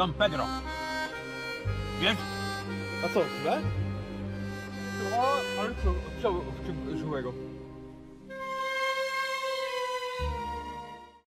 Don Pedro. Wiesz? A co, źle? No, ale co, co w czym złego?